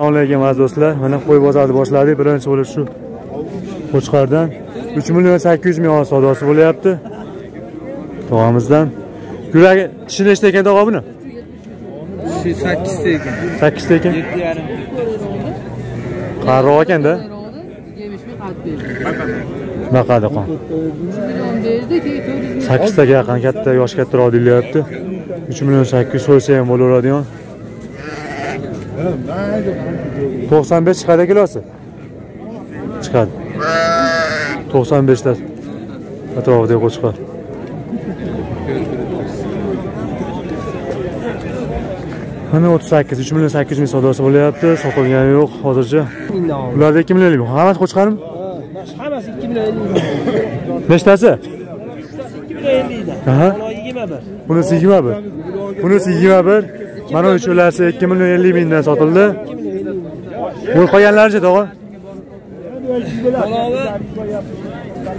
assalomu alaykum aziz do'stlar mana qo'y bozorini boshladik birinchi bo'lib shu qo'chqordan uch million sakkiz yuz ming savdosi bo'lyapti. Tog'amizdan. Yuragi tishi nechta ekan tog'a buni? Shu sakkizta ekan. sakkizta ekan? Yetti yarim. qariroq ekanda naqadi qon sakkiztaga yaqin katta yoshi kattaroq deyilyapti uch million sakkiz yuz so'ysa ham bo'laveradigan to'qson besh chiqadi kilosi? Chiqadi. To'qson beshta atrofida qo'chqor mana o'ttiz sakkiz uch million sakkiz yuz ming savdosi bo'lyapti. Sotilgani yo'q hozircha. Ularda ikki millionlik hammasi qo'chqarmi Hammasi 2 million 50 ming. nechtasi 2 million 50 dan. Aha. Mana 21. bunisi yigirma bir. Bunisi yigirma bir mana uchalasi ikki million ellik mingdan sotildi. Bu qolganlarichi tog'a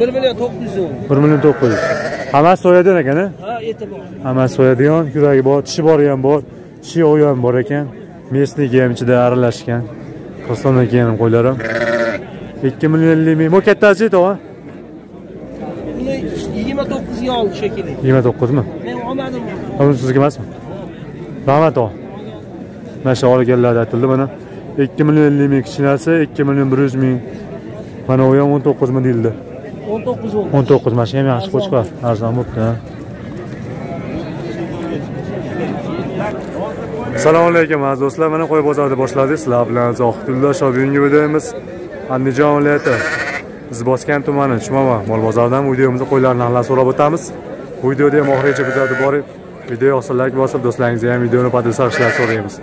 1 million 900 so'm. bir million to'qqiz yuz. Hammasi so'yadigan ekan a Ha, eti bor. hammasi so'yadigan yuragi bor tishi bori ham bor tishi yo'g'i ham bor ekan. Местniki ham ichida aralashgan. Qirg'izistondan ham qo'ylar ham ikki million ellik ming. Bu kattasi tog'a Uni 29 ga oldi shekilli. yigirma to'qqizmi? Men olmadim. bu sizniki emasmi mana shu olganlarni aytildi. Mana ikki million ellik ming kichkinasi ikki million bir yuz ming. Mana u ham o'n to'qqizmi deyildi. 19 oldi. o'n to'qqiz mana shu ham yaxshi qo'chqor arzon bo'libdi assalomu alaykum aziz do'stlar. Mana qo'y bozorida boshladik sizlar bilan zohidullo shu bugungi videomiz andijon viloyati izboskan tumani chumama mol bozoridan videomizda qo'ylarni narxlarini so'rab o'tamiz. Bu videoni ham oxirigacha kuzatib boring video yoqsa layk bosib do'stlaringizga ham videoni podpis qilishlarini so'raymiz.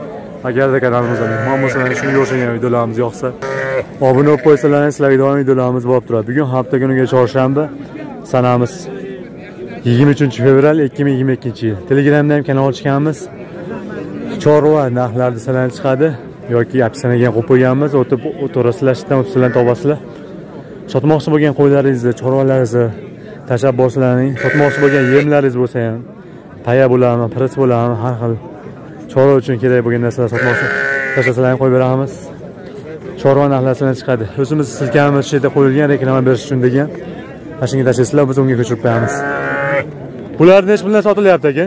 Agarda kanalimizga mehmon bo'lsalar shunga o'xshagan videolarimiz yoqsa obuna bo'lib qo'ysalaring sizlarga doim videolarimiz borib turadi. Bugun hafta kuniga chorshanba sanamiz 23 fevral 2022 yil. Telegramda ham kanal ochganmiz chorva narxlari desalar chiqadi yoki opsiyaga qo'yib qo'yganmiz. O'tib o'tirasizlar shitdan o'tibsizlar topasizlar. Sotmoqchi bo'lgan qo'ylaringizni chorvalaringizni tashlab borsalaring sotmoqchi bo'lgan yemlaringiz bo'lsa ham paya bo'ladimi piris bo'ladimi har xil chorva uchun kerak bo'lgan narsalar sotmoqchi tashlasalar qo'yib beramiz chorva narxlari chiqadi o'zimiz silkamiz shu yerda qo'yilgan reklama berish uchun degan mana shunga tashlaysizlar biz unga ko'chirib qo'yamiz bular nechi puldan sotilyapti aka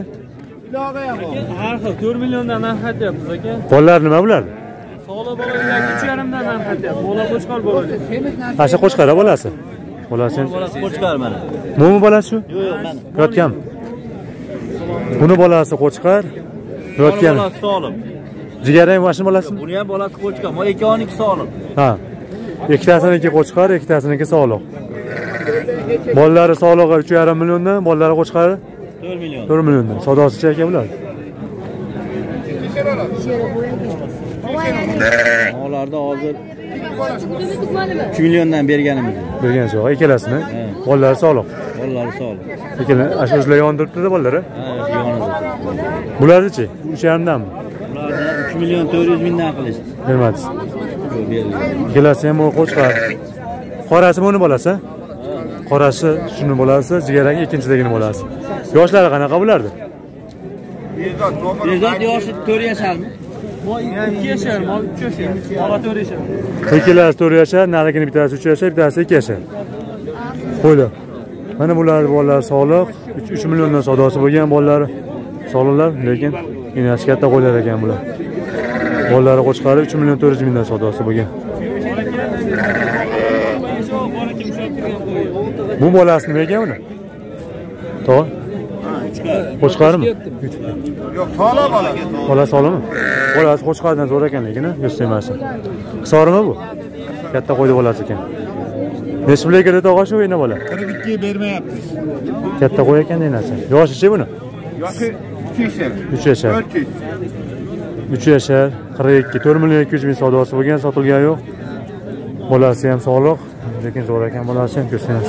Har xil 4 milliondan narx aytyapmiz aka. bolalar nima bularni Sog'li bolalarga 3,5 dan narx aytyapmiz. Bola qo'chqor bolalar. mana shu qo'chqara bolasi bolasi Bolasi qo'chqar mana. mo'mi bolasi shu Yo'q, yo'q, mana. yotgan buni bolasi qo'chqar yotgan Bolasi sog'lim. jigari ham shu bolasimi Buni ham bolasi qo'chqar. Mo ikkovniki sog'lim. ha ikkitasiniki qo'chqar ikkitasiniki sog'liq bolalari sog'lig'i uch yarim milliondan bolalari qo'chqari 4 million. to'rt milliondan savdosichi aka bular Olarda hozir 3 milliondan berganimiz. bergan yo'q ikkalasini bolalari sog'liq Bolalari sog'lim. ikkala ana shu o'zlar yonib turibdida bolalari Ha, yonida. bularnichi uch yarimdanmi Ularni 3 million 400 mingdan qilishdi. bermadi Yo'q, berilgan. ikkalasi ham qo'chqar qorasi buni bolasi qorasi shuni bolasi jigaragi ikkinchidagini bolasi yoshlari qanaqa bulardi Bezod yoshi 4 yasharmi? 2 yashar, mo 3 yashar. Bola 4 yashar. ikkalasi to'rt yashar narigini bittasi uch yashar bittasi ikki yashar qo'ylar mana bularni bolalari sog'liq uch milliondan savdosi bo'lgan bolalari sog'liqlar lekin inasi katta qo'ylar ekan bular. Bolalari qo'chqari uch million to'rt yuz mingdan savdosi bo'lgan. Bu bolasi nima ekan buni to'g'ri qo'chqarmi Yo'q, bola. bolasi sog'limi bolasi qo'chqardan zo'r ekan lekin yuz tegmasi hisorimi bu? Katta qo'yni bolasi ekan nechi pulga kirdi shu ena bola 42 ga bermayapmiz. katta qo'y ekan enasi yoshichi buni? Yoshi 2 yashar. uch yashar. 400. uch yashar. Qirq ikki to'rt million ikki yuz ming savdosi bo'lgan sotilgani yo'q. Bolasi ham sog'liq lekin zo'r ekan bolasi ham ko'rsangiz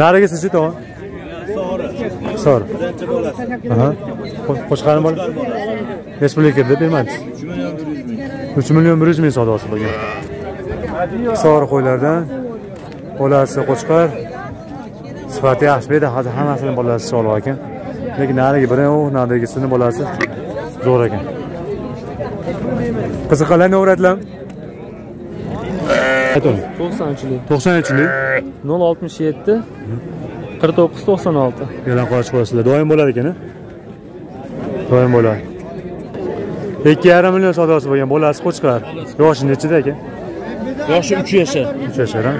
narigisichi tog'a? Sor. Aha. Qo'sh- qo'shqarni bola nechi pulga kirdi bermadingiz uch million bir yuz ming savdosi bo'lgan sor qo'ylardan bolasi qo'chqar sifati yaxshi bu yerda hozir hammasini bolasi sog'liq ekan. Lekin narigi biri u narigisini bolasi zo'r ekan. Qiziqqanlar ne o'ratilam ayting 93lik 93lik 067 49 96 e'lon qilib qo'yasizlar. Doim bo'lar ekan doim bo'ladi ikki yarim million savdosi bo'lgan bolasi qo'chqar. Yoshi nechida aka Yoshi 3 yashar. uch yashar a?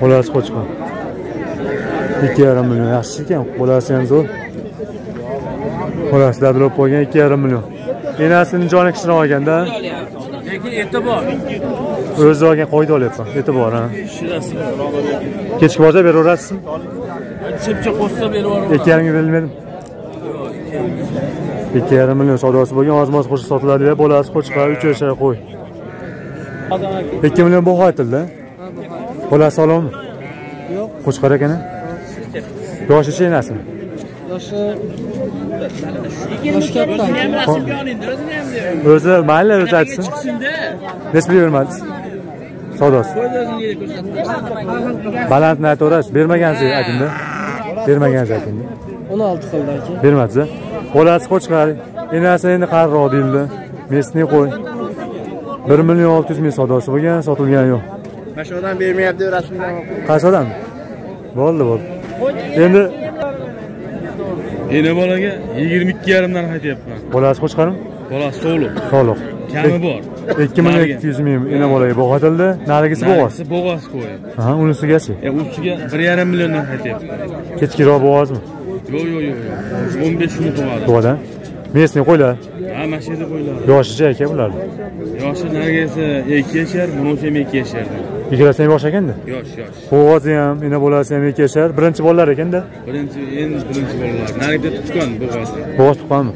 bolasi qo'chqar ikki yarim million. Yaxshi ekan bolasi ham zo'r bolasi dadil bo'lib qo'ygan ikki yarim million. Enasini joni kichikroq ekanda lekin eti bor o'zi olgan qo'yda olyapman eti bor ha kechki borsa beraverasizmi? Chepcha qo'shsa berib ikki yarimga berilmaydimi? Ikki yarim. Million savdosi bo'lgan oz moz qo'shib sotiladi. Deb bolasi qo'chqar uch yashar qo'y ikki million bu aytildi bolasi sog'lommi Yo'q. qo'chqar ekan yoshi enasi Yoshi yoshi katta. o'zi mayli o'zi aytsin. Necha pulga bermadingiz savdosi. Balandni aytaverasiz. Bermagansiz aytingda bermagansiz aytingda 16 qildi aka. bermadingiz bolasi qo'chqar enasi endi qariroq deyildi. Местный qo'y bir million olti yuz ming savdosi bo'lgan sotilgani yo'q Mana shu odam bermayapti rasmdan. qaysi odam bo'ldi bo'ldi endi Ena bolaga 22 yarimdan qaytyapman. bolasi qo'chqarmi Bolasi sog'liq. sog'liq Kami bor. ikki million ikki yuz ming ena bolaga bo'g'atildi narigisi bo'g'oz bo'g'oz qo'y. ha unisigachi E ustiga 1.5 milliondan qaytyapti. kechkiroq bo'g'ozmi Yo'q, yo'q, yo'q. 15 kun tug'adi. bo'g'odan местный qo'ylar Ha, mana shu yerda yoshicha aka bularni Yoshi nargisi 2 yashar, bunisi ham 2 yashar. ikkalasi ham yosh ekanda Yosh, yosh. bo'g'ozi ham ena bolasi ham ikki yashar birinchi bolalar ekanda Birinchi, endi birinchi bolalar. Narigida tutgan bo'g'oz. bo'g'oz tuqqanmi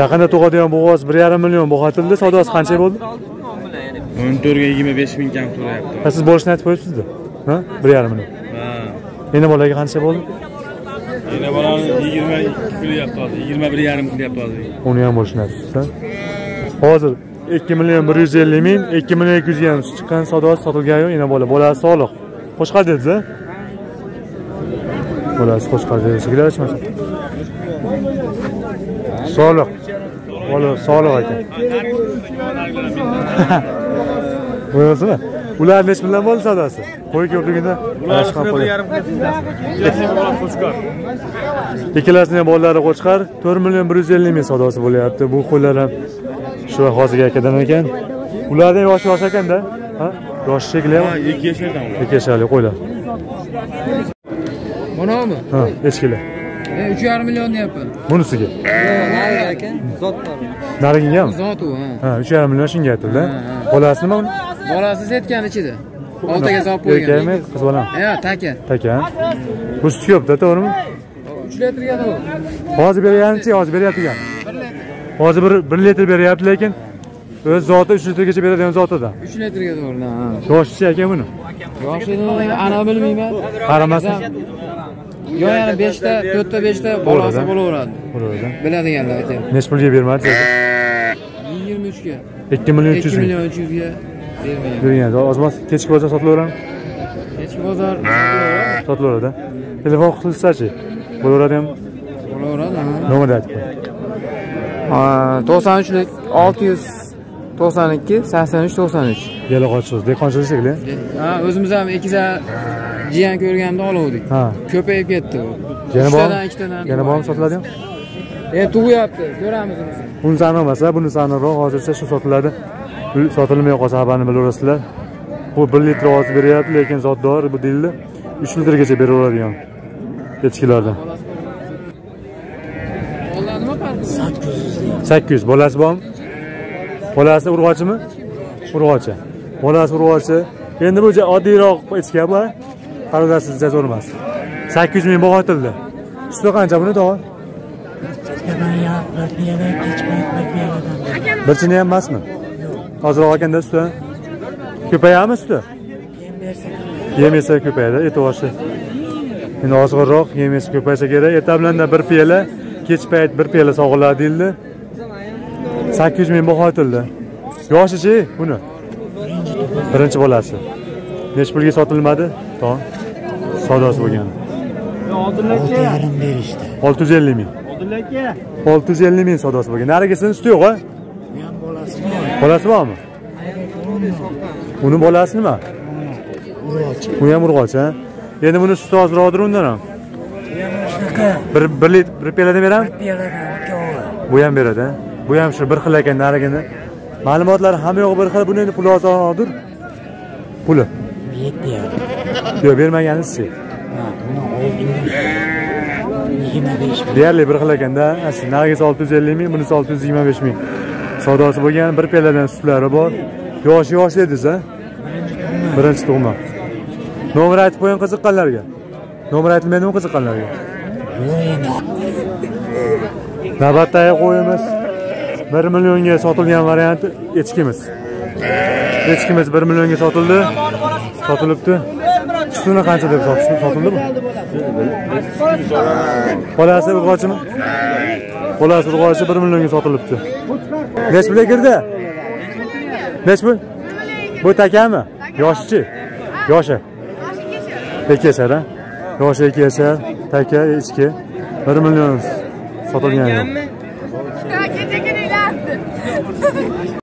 yaqinda tug'adigan bo'g'oz bir yarim million bo'g'atildi savdosi qancha bo'ldi 14 ga 25 ming kam so'rayapti. siz bo'lishini aytib qo'yibsizda bir yarim million Ha. ena bolaga qancha bo'ldi Ena bolani 22 qilyapti hozir. 21 yarim qilyapti hozir. uni ham bo'lishini aytibsiz hozir ikki million bir yuz ellik ming ikki million ikki yuzga ham chiqqan savdosi sotilgani yo'q ena bola. Bolasi sog'liq qo'shqar dediz a bolasi qo'shqar dedi shekilli aytishmasa sog'liq bola sog'liq ekan bo'lmasimi ular nechi million bo'ldi savdosi qo'y ko'pligida ikkalasini ham bolalari qo'chqar to'rt million bir yuz ellik ming savdosi bo'lyapti bu qo'ylar ham. Shu hozirgi akadan ekan. Ularni yoshi yosh ekanda ha? Yoshi shekilli Ha, 2 yashardan ikki yasharli qo'ylar. Bunami? ha echkilar Men 3,5 million deyapman. bunisiga. Yo'q, nari aka. Zot narigigami Zot u, ha. uch yarim million shunga aytildi bolasi nima uni? Bolasi setgan ichida. Oltaga solib qo'ygan. erkakmi qiz bolam. Ha, taka. taka bu ko'pda to'g'rimi 3 litrga u. hozir beryapti hozir beryaptigan hozir bir bir litr beryapti lekin o'z zoti uch litrgacha beradigan zotidan 3 litrga to'g'ri, ha. yoshichi aka buni Yoshini ana bilmayman. qaramasdan Yo yana 5 ta, 4 ta, 5 ta bolasi bo'laveradi. bo'laveradi Biladiganlar aytyapti. nechi pulga bermadi 23 ga. ikki million uch 2 yuz ming million 300 ga bermayman. bergan ozmoz kechki bo'lsa sotilaveradimi Kechki bozor sotilaveradi telefon qilsachi bo'laveradimi bo'laveradi, ha. nomerni aytib qo'ying Ha, 93lik 692 83 93. yalaqochsiz dehqonchilik shekilli Ha, o'zimiz ham ikkiza jiyan ko'rganda oluvdik. ha Ko'payib ketdi u. yana bormi Uchtadan, ikkitadan. yana bormi sotiladimi Endi tug'yapti, ko'ramiz uni. bunisi aniq emas a bunisi aniqroq hozircha shu sotiladi U sotilmay qolsa xabarini bilaverasizlar bu bir litr ovoz beryapti lekin zotdor bu deyildi uch litrgacha beraveradigan echkilardan Bolalar nima farqi? sakkiz yuz. Bolasi bormi? Bolasi urg'ochimi? Urg'ochi. Bolasi urg'ochi. Endi bu ja- oddiyroq echki bu a? qarindoshsizcha zo'r emas sakkiz yuz ming bo'g'otildi suti qancha buni tog'a bir chini ham emasmi? Ozroq ekanda suti ko'payadimi suti yem yesa ko'payadi. Eti oshi endi ozg'inroq yem yesa ko'paysa kerak. Erta bir piyola kech payt bir piyola sog'iladi deyildi. Sakkiz yuz ming baho aytildi yoshichi buni. Birinchi bolasi. Nechi pulga sotilmadi? To savdosi bo'lgan. Olti yuz ellik ming. Olti yuz ellik. Ming savdosi bo'lgan. Narigisini suti yo'q a bolasi bormi? Uni bolasi nima? U ham urg'och a endi buni suti ozroqdir undan ham. Bir bir litr bir piyoladan beramizmi bu ham beradi bu ham shu bir xil ekan narigini. Ma'lumotlar hamma yog'i bir xil. Buni endi puli ozroqdir puli? Yetti yo'q bermaganingizchi yigirma besh deyarli bir xil ekanda narigisi olti yuz ellik ming bunisi olti yuz yigirma besh ming. Savdosi bo'lgan bir piyoladan sutlari bor. Yoshi yosh dedingiz a birinchi tug'ma nomer aytib qo'ying qiziqqanlarga nomer aytilmaydimi qiziqqanlarga navbatdagi qo'yimiz bir millionga sotilgan varianti echkimiz echkimiz bir millionga sotildi sotilibdi sutini qancha deb sotishdi sotildimi bolasi urg'ochimi bolasi urg'ochi bir millionga sotilibdi nechi pulga kirdi nechi pul bu takami yoshichi yoshi ikki yashar a yoshi ikki yashar taka echki bir million sotilgan